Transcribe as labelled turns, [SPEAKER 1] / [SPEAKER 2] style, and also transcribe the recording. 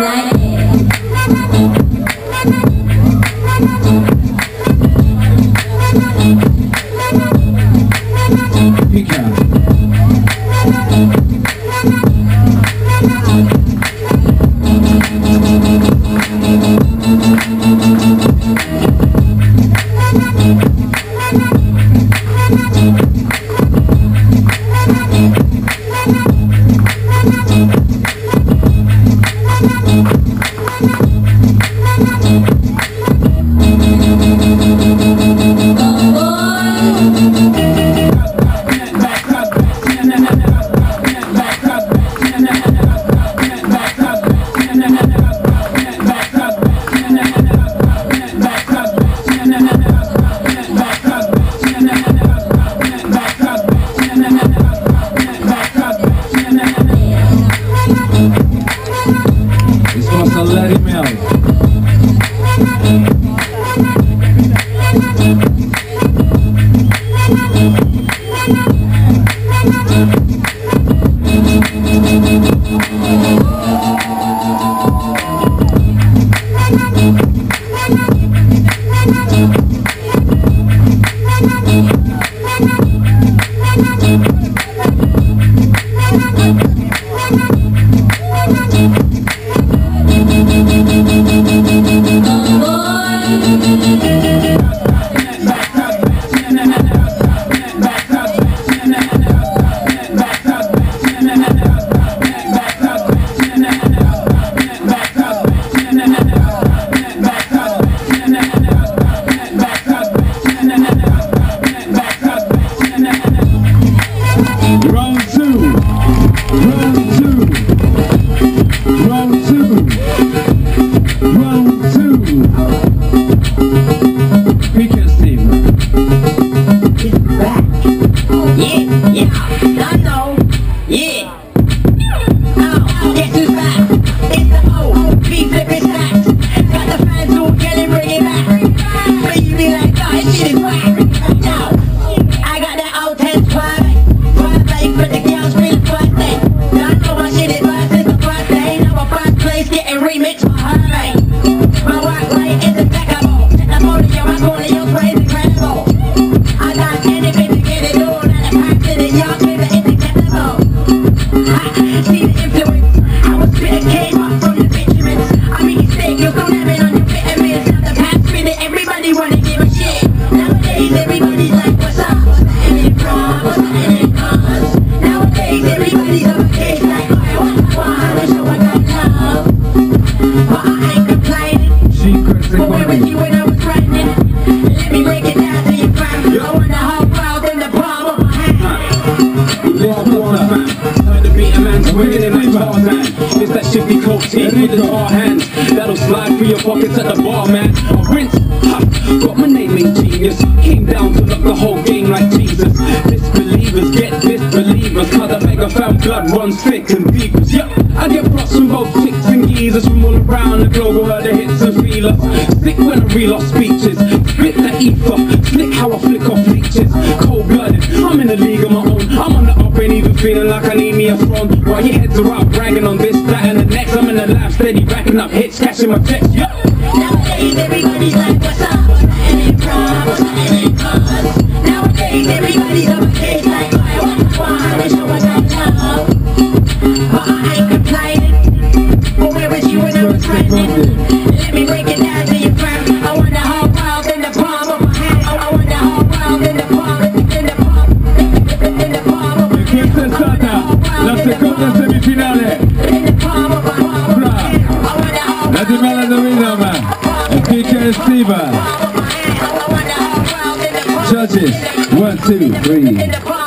[SPEAKER 1] We
[SPEAKER 2] up. thank you. secrets they were with you
[SPEAKER 1] when I was pregnant. Let me break it down to you crime. I want the whole world in the palm of my hand.
[SPEAKER 3] Yeah, was man, heard the beat a man's ringing in my bar man. It's that shifty coat teeth with his hard hands. That'll slide through your pockets at the bar man. I rinse, ha, got my name in genius. Came down to look the whole game like Jesus. Disbelievers get disbelievers, cause I make a foul blood runs thick and deep. Yup, I get blocks from both chicks geezers from all around the globe where the hits and feelers. Slick when I reel off speeches, spit the ether, flick how I flick off leeches. Cold blooded, I'm in the league of my own. I'm on the up, and even feeling like I need me a throne. While your heads are out bragging on this, that, and the next, I'm in the lab steady racking up hits, catching my checks. Now,
[SPEAKER 1] Nowadays everybody's like, what's up?
[SPEAKER 2] One, two, three.